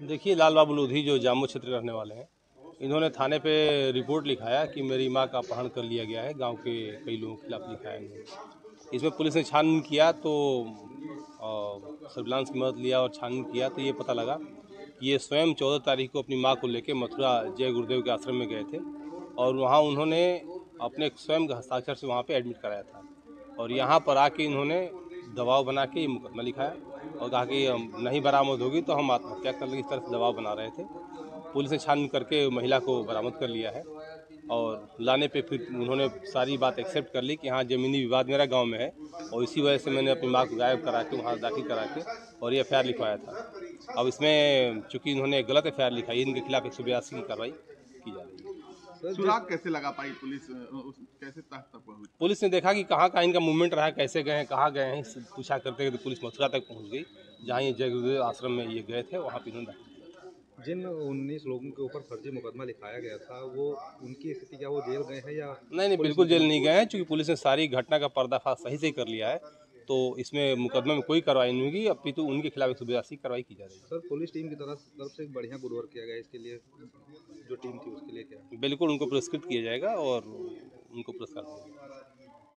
देखिए, लाल बाबू लोधी जो जामो क्षेत्र रहने वाले हैं, इन्होंने थाने पे रिपोर्ट लिखाया कि मेरी माँ का अपहरण कर लिया गया है, गाँव के कई लोगों के खिलाफ लिखाया इन्होंने। इसमें पुलिस ने छानबीन किया तो सर्विलांस की मदद लिया और छानबीन किया तो ये पता लगा कि ये स्वयं चौदह तारीख को अपनी माँ को लेकर मथुरा जय गुरुदेव के आश्रम में गए थे और वहाँ उन्होंने अपने स्वयं के हस्ताक्षर से वहाँ पर एडमिट कराया था। और यहाँ पर आके इन्होंने दबाव बना के ये मुकदमा लिखाया। और कहा कि नहीं बरामद होगी तो हम आत्महत्या कर लेंगे। इस तरह से दबाव बना रहे थे। पुलिस ने छानबीन करके महिला को बरामद कर लिया है और लाने पे फिर उन्होंने सारी बात एक्सेप्ट कर ली कि हाँ ज़मीनी विवाद मेरा गाँव में है और इसी वजह से मैंने अपनी माँ को गायब करा के, वहाँ दाखिल करा के और ये एफआईआर लिखवाया था। अब इसमें चूँकि इन्होंने गलत एफ़ लिखा है इनके खिलाफ एक सौ बयासी की कार्रवाई की जा रही है। सुराग कैसे लगा पाई पुलिस कैसे तक पहुँची पुलिस ने देखा कि कहाँ कहाँ इनका मूवमेंट रहा है कैसे गए हैं कहाँ गए हैं पूछा करते करते पुलिस मथुरा तक पहुँच गई जहाँ ये जय आश्रम में ये गए थे वहाँ पे इन्होंने जिन 19 लोगों के ऊपर फर्जी मुकदमा लिखाया गया था वो उनकी स्थिति क्या वो जेल गए हैं या नहीं नहीं बिल्कुल जेल नहीं गए हैं चूँकि पुलिस ने सारी घटना का पर्दाफाश सही से कर लिया है। तो इसमें मुकदमे में कोई कार्रवाई नहीं होगी। अपितु उनके खिलाफ एक सौ बयासी कार्रवाई की जा रही है। सर पुलिस टीम की तरफ़ तरफ़ से बढ़िया गुड वर्क किया गया इसके लिए जो टीम थी उसके लिए क्या? बिल्कुल उनको पुरस्कृत किया जाएगा और उनको पुरस्कार दिया जाएगा।